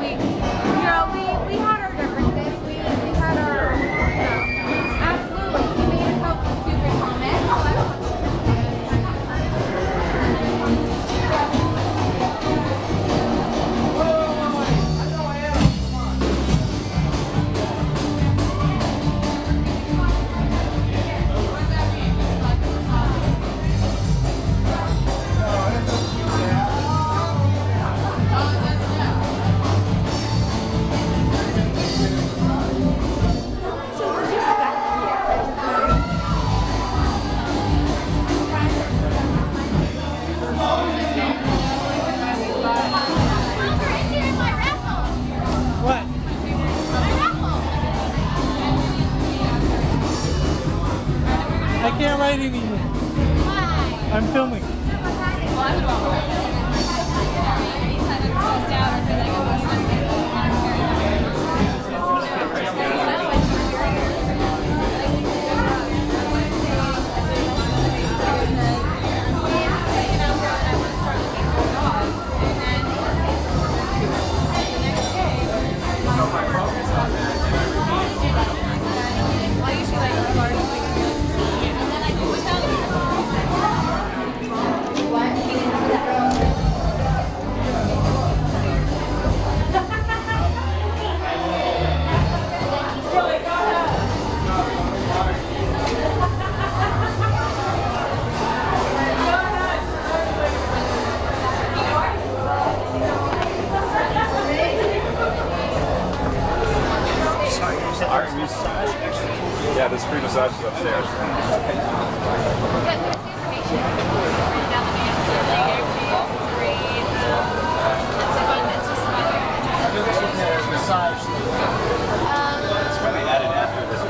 week. Write. I'm filming. Free massage is upstairs. Massage. Added after this.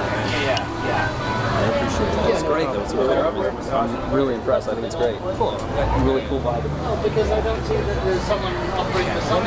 Yeah, yeah. I appreciate it. It's great though. It's really, I'm really impressed. I think it's great. Cool. Really cool vibe. Because I don't see that there's someone offering massage.